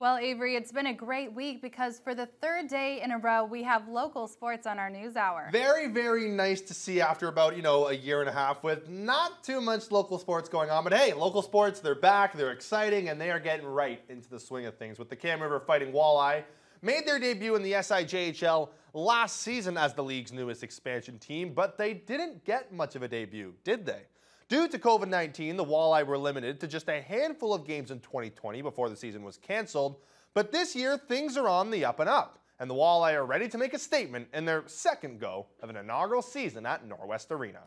Well, Avery, it's been a great week because for the third day in a row, we have local sports on our news hour. Very, very nice to see after about, you know, a year and a half with not too much local sports going on. But hey, local sports, they're back, they're exciting, and they are getting right into the swing of things. With the Kam River Fighting Walleye, made their debut in the SIJHL last season as the league's newest expansion team, but they didn't get much of a debut, did they? Due to COVID 19, the Walleye were limited to just a handful of games in 2020 before the season was canceled. But this year, things are on the up and up, and the Walleye are ready to make a statement in their second go of an inaugural season at Norwest Arena.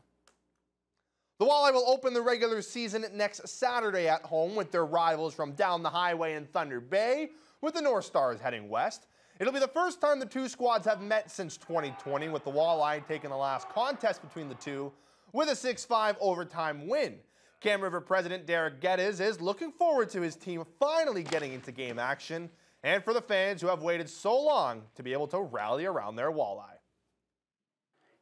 The Walleye will open the regular season next Saturday at home with their rivals from down the highway in Thunder Bay, with the North Stars heading west. It'll be the first time the two squads have met since 2020, with the Walleye taking the last contest between the two with a 6-5 overtime win. Kam River president Derek Geddes is looking forward to his team finally getting into game action and for the fans who have waited so long to be able to rally around their walleye.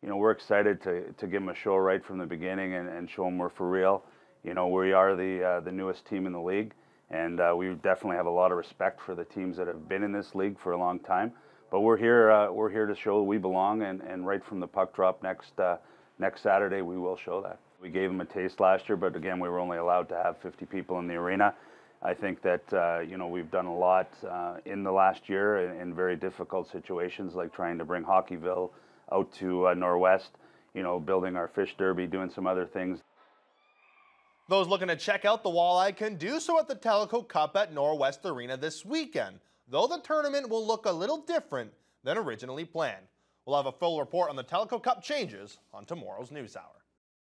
You know, we're excited to, to give them a show right from the beginning and, and show them we're for real. You know, we are the, uh, the newest team in the league, and uh, we definitely have a lot of respect for the teams that have been in this league for a long time. But we're here, uh, we're here to show we belong, and, and right from the puck drop next uh, next Saturday we will show that. We gave them a taste last year, but again, we were only allowed to have 50 people in the arena. I think that uh, you know we've done a lot uh, in the last year in, in, very difficult situations, like trying to bring Hockeyville out to uh, Norwest. You know, building our fish derby, doing some other things. Those looking to check out the walleye can do so at the Teleko Cup at Norwest Arena this weekend, though the tournament will look a little different than originally planned. We'll have a full report on the Teleko Cup changes on tomorrow's News Hour.